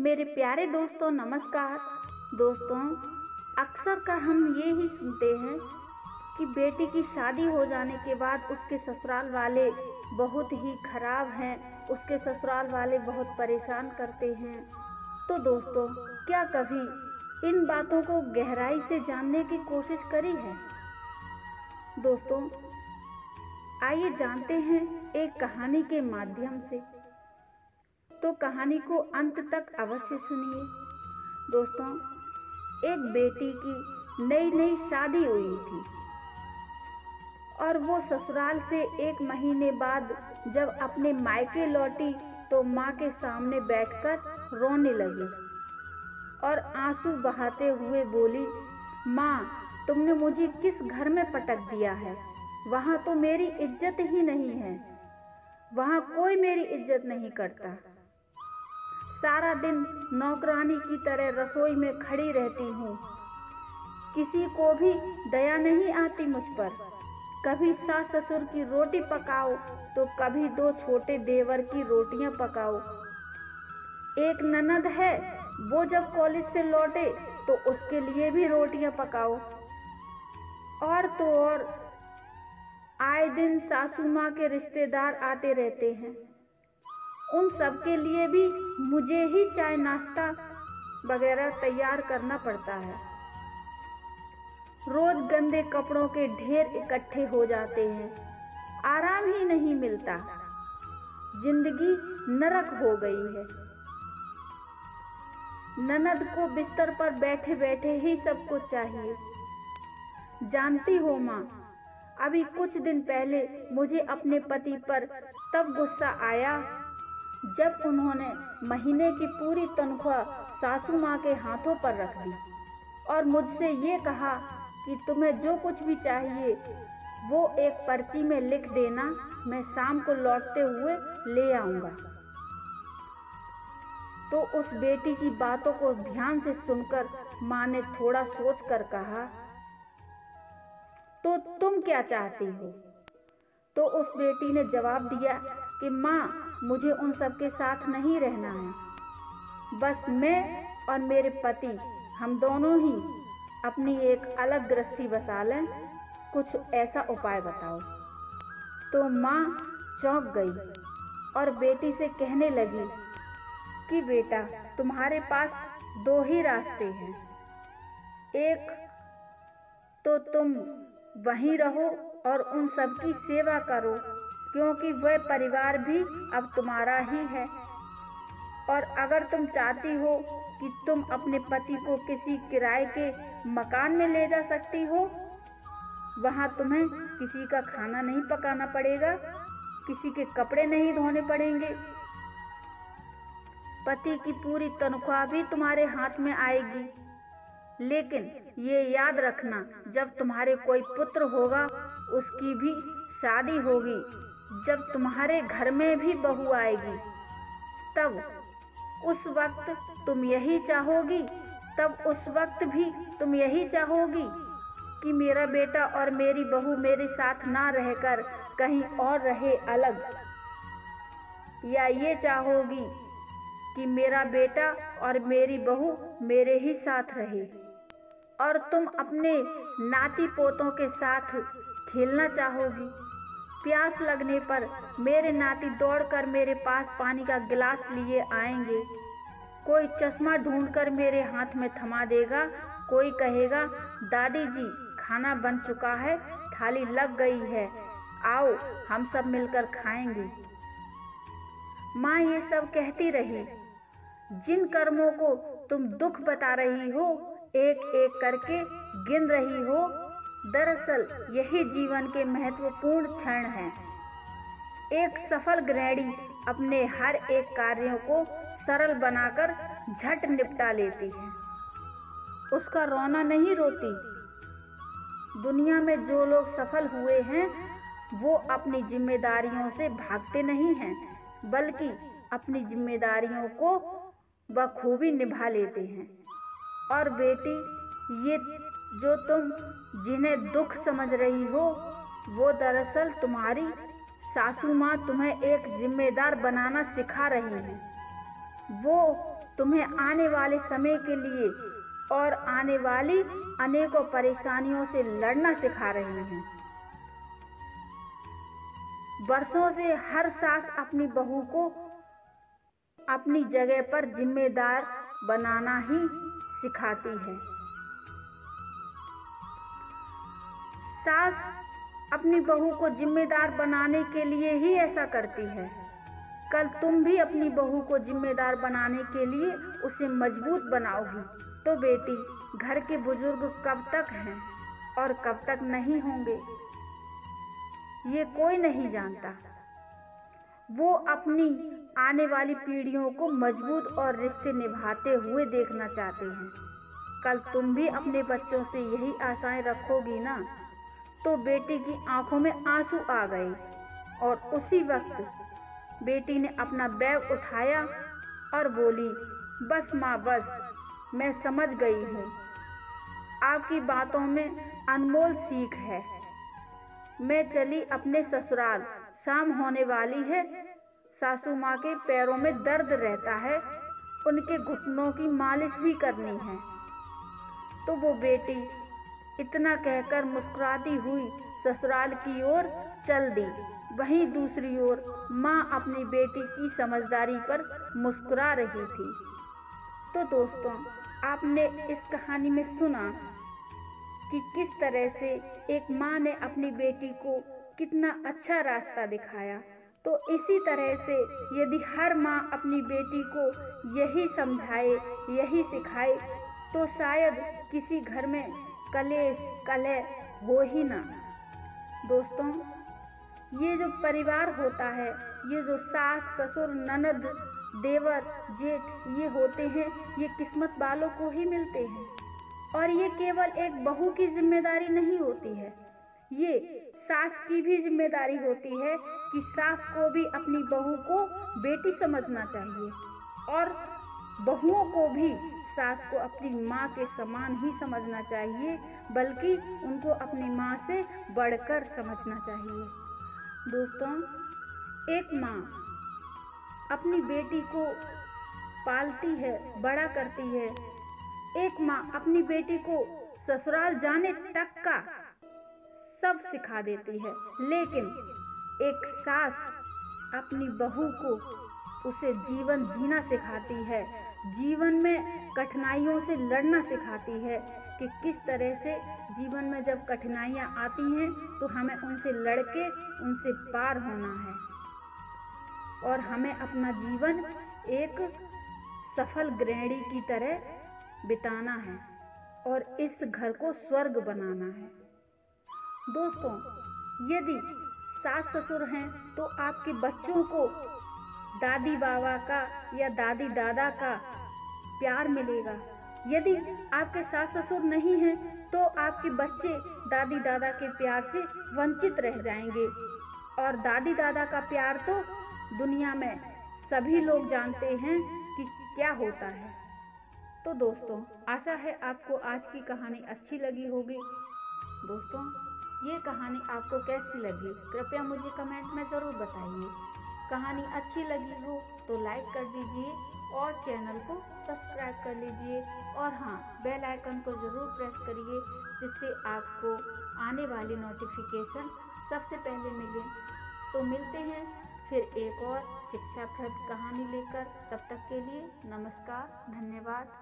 मेरे प्यारे दोस्तों, नमस्कार। दोस्तों, अक्सर का हम ये ही सुनते हैं कि बेटी की शादी हो जाने के बाद उसके ससुराल वाले बहुत ही खराब हैं, उसके ससुराल वाले बहुत परेशान करते हैं। तो दोस्तों, क्या कभी इन बातों को गहराई से जानने की कोशिश करी है? दोस्तों, आइए जानते हैं एक कहानी के माध्यम से। तो कहानी को अंत तक अवश्य सुनिए। दोस्तों, एक बेटी की नई नई शादी हुई थी और वो ससुराल से एक महीने बाद जब अपने मायके लौटी तो माँ के सामने बैठकर रोने लगी और आँसू बहाते हुए बोली, माँ, तुमने मुझे किस घर में पटक दिया है? वहाँ तो मेरी इज़्ज़त ही नहीं है। वहाँ कोई मेरी इज़्ज़त नहीं करता। सारा दिन नौकरानी की तरह रसोई में खड़ी रहती हूँ। किसी को भी दया नहीं आती मुझ पर। कभी सास ससुर की रोटी पकाओ तो कभी दो छोटे देवर की रोटियाँ पकाओ। एक ननद है, वो जब कॉलेज से लौटे तो उसके लिए भी रोटियाँ पकाओ। और तो और, आए दिन सासू माँ के रिश्तेदार आते रहते हैं। उन सब के लिए भी मुझे ही चाय नाश्ता वगैरह तैयार करना पड़ता है। रोज गंदे कपड़ों के ढेर इकट्ठे हो जाते हैं। आराम ही नहीं मिलता। ज़िंदगी नरक हो गई है। ननद को बिस्तर पर बैठे बैठे ही सब कुछ चाहिए। जानती हो माँ, अभी कुछ दिन पहले मुझे अपने पति पर तब गुस्सा आया जब उन्होंने महीने की पूरी तनख्वाह सासू माँ के हाथों पर रख दी और मुझसे ये कहा कि तुम्हें जो कुछ भी चाहिए, वो एक पर्ची में लिख देना, मैं शाम को लौटते हुए ले आऊँगा। तो उस बेटी की बातों को ध्यान से सुनकर माँ ने थोड़ा सोच कर कहा तो तुम क्या चाहती हो? तो उस बेटी ने जवाब दिया कि, माँ मुझे उन सबके साथ नहीं रहना है। बस मैं और मेरे पति, हम दोनों ही अपनी एक अलग गृहस्थी बसा लें। कुछ ऐसा उपाय बताओ। तो माँ चौंक गई और बेटी से कहने लगी कि बेटा, तुम्हारे पास दो ही रास्ते हैं। एक तो तुम वहीं रहो और उन सबकी सेवा करो। क्योंकि वह परिवार भी अब तुम्हारा ही है। और अगर तुम चाहती हो कि तुम अपने पति को किसी किराए के मकान में ले जा सकती हो, वहाँ तुम्हें किसी का खाना नहीं पकाना पड़ेगा, किसी के कपड़े नहीं धोने पड़ेंगे। पति की पूरी तनख्वाह भी तुम्हारे हाथ में आएगी। लेकिन ये याद रखना, जब तुम्हारे कोई पुत्र होगा, उसकी भी शादी होगी। जब तुम्हारे घर में भी बहू आएगी, तब उस वक्त तुम यही चाहोगी, तब उस वक्त भी तुम यही चाहोगी कि मेरा बेटा और मेरी बहू मेरे साथ ना रहकर कहीं और रहे अलग। या ये चाहोगी कि मेरा बेटा और मेरी बहू मेरे ही साथ रहे और तुम अपने नाती पोतों के साथ खेलना चाहोगी। प्यास लगने पर मेरे नाती दौड़कर मेरे पास पानी का गिलास लिए आएँगे। कोई चश्मा ढूंढकर मेरे हाथ में थमा देगा, कोई कहेगा दादी जी खाना बन चुका है, थाली लग गई है, आओ, हम सब मिलकर खाएँगे। माँ ये सब कहती रही, जिन कर्मों को तुम दुख बता रही हो एक एक करके गिन रही हो दरअसल, यही जीवन के महत्वपूर्ण क्षण हैं। एक सफल गृहिणी अपने हर एक कार्यों को सरल बनाकर झट निपटा लेती है। उसका रोना नहीं रोती। दुनिया में जो लोग सफल हुए हैं, वो अपनी जिम्मेदारियों से भागते नहीं हैं, बल्कि अपनी जिम्मेदारियों को बखूबी निभा लेते हैं। और बेटी, ये जो तुम जिन्हें दुख समझ रही हो, वो दरअसल तुम्हारी सासू माँ तुम्हें एक जिम्मेदार बनाना सिखा रही है। वो तुम्हें आने वाले समय के लिए और आने वाली अनेकों परेशानियों से लड़ना सिखा रही हैं। वर्षों से हर सास अपनी बहू को अपनी जगह पर जिम्मेदार बनाना ही सिखाती है। सास अपनी बहू को जिम्मेदार बनाने के लिए ही ऐसा करती है। कल तुम भी अपनी बहू को जिम्मेदार बनाने के लिए उसे मज़बूत बनाओगी। तो बेटी, घर के बुज़ुर्ग कब तक हैं और कब तक नहीं होंगे, ये कोई नहीं जानता। वो अपनी आने वाली पीढ़ियों को मज़बूत और रिश्ते निभाते हुए देखना चाहते हैं। कल तुम भी अपने बच्चों से यही आशाएँ रखोगी ना? तो बेटी की आँखों में आँसू आ गए और उसी वक्त बेटी ने अपना बैग उठाया और बोली, बस माँ, बस, मैं समझ गई हूँ। आपकी बातों में अनमोल सीख है। मैं चली अपने ससुराल। शाम होने वाली है। सासू माँ के पैरों में दर्द रहता है। उनके घुटनों की मालिश भी करनी है। तो वो बेटी इतना कहकर मुस्कुराती हुई ससुराल की ओर चल दी। वहीं दूसरी ओर माँ अपनी बेटी की समझदारी पर मुस्कुरा रही थी। तो दोस्तों, आपने इस कहानी में सुना कि किस तरह से एक माँ ने अपनी बेटी को कितना अच्छा रास्ता दिखाया। तो इसी तरह से यदि हर माँ अपनी बेटी को यही समझाए, यही सिखाए तो शायद किसी घर में कलेश कलह हो ही ना। दोस्तों, ये जो परिवार होता है, ये जो सास, ससुर, ननद, देवर, जेठ, ये होते हैं, ये किस्मत वालों को ही मिलते हैं। और ये केवल एक बहू की ज़िम्मेदारी नहीं होती है, ये सास की भी ज़िम्मेदारी होती है कि सास को भी अपनी बहू को बेटी समझना चाहिए और बहुओं को भी सास को अपनी माँ के समान ही समझना चाहिए, बल्कि उनको अपनी माँ से बढ़कर समझना चाहिए। दोस्तों, एक माँ अपनी बेटी को पालती है, बड़ा करती है। एक माँ अपनी बेटी को ससुराल जाने तक का सब सिखा देती है, लेकिन एक सास अपनी बहू को उसे जीवन जीना सिखाती है। जीवन में कठिनाइयों से लड़ना सिखाती है कि किस तरह से जीवन में जब कठिनाइयाँ आती हैं तो हमें उनसे लड़के, उनसे पार होना है। और हमें अपना जीवन एक सफल गृहिणी की तरह बिताना है और इस घर को स्वर्ग बनाना है। दोस्तों, यदि सास ससुर हैं तो आपके बच्चों को दादी बाबा का या दादी दादा का प्यार मिलेगा। यदि आपके सास ससुर नहीं हैं तो आपके बच्चे दादी दादा के प्यार से वंचित रह जाएँगे। और दादी दादा का प्यार तो दुनिया में सभी लोग जानते हैं कि क्या होता है। तो दोस्तों, आशा है आपको आज की कहानी अच्छी लगी होगी। दोस्तों, ये कहानी आपको कैसी लगी, कृपया मुझे कमेंट में ज़रूर बताइए। कहानी अच्छी लगी हो तो लाइक कर दीजिए और चैनल को सब्सक्राइब कर लीजिए। और हाँ बेल आइकन को ज़रूर प्रेस करिए, जिससे आपको आने वाली नोटिफिकेशन सबसे पहले मिले। तो मिलते हैं फिर एक और शिक्षाप्रद कहानी लेकर। तब तक के लिए नमस्कार, धन्यवाद।